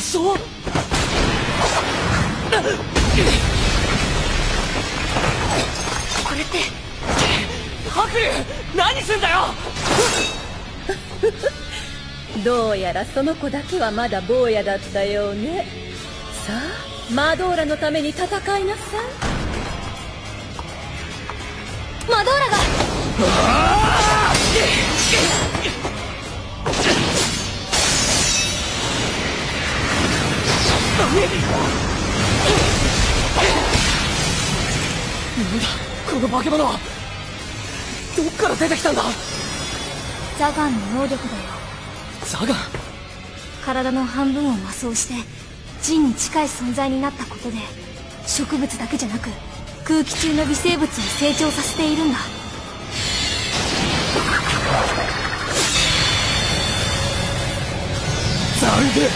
そう。これって白龍何すんだよ。どうやらその子だけはまだ坊やだったようね。さあマドーラのために戦いなさい。マドーラがこの化け物はどっから出てきたんだ？ザガンの能力だよ。ザガン？体の半分を魔装して人に近い存在になったことで植物だけじゃなく空気中の微生物を成長させているんだ。ザング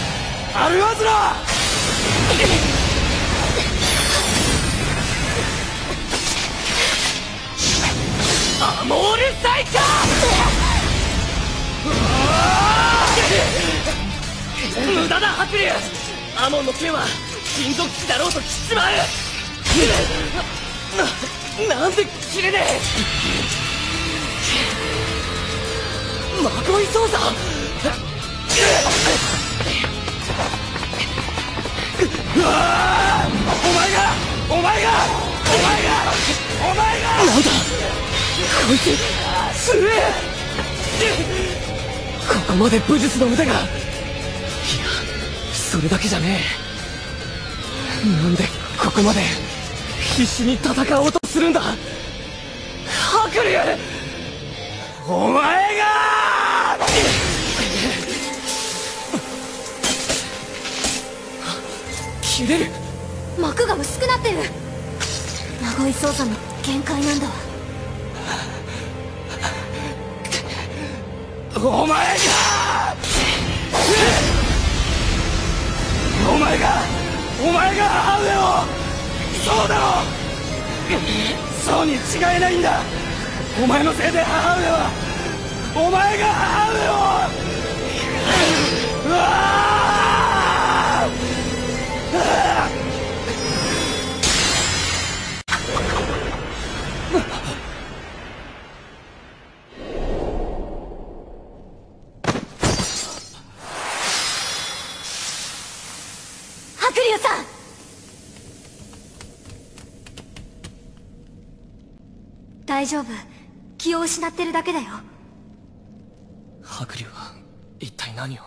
アルアズラアモールサイカ無駄だ白龍アモンの剣は金属機だろうと切っちまうななんで切れねえ!まこい操作お前がお前がお前がお前がなんだこいつ強えここまで武術の腕がいやそれだけじゃねえなんでここまで必死に戦おうとするんだ白龍お前切れる。膜が薄くなってる。名残操作の限界なんだわ。お前が！お前が！お前が母上を！そうだろそうに違いないんだ！お前のせいで母上は！お前が母上を！うわ白龍さん。大丈夫。気を失ってるだけだよ。白龍は一体何を？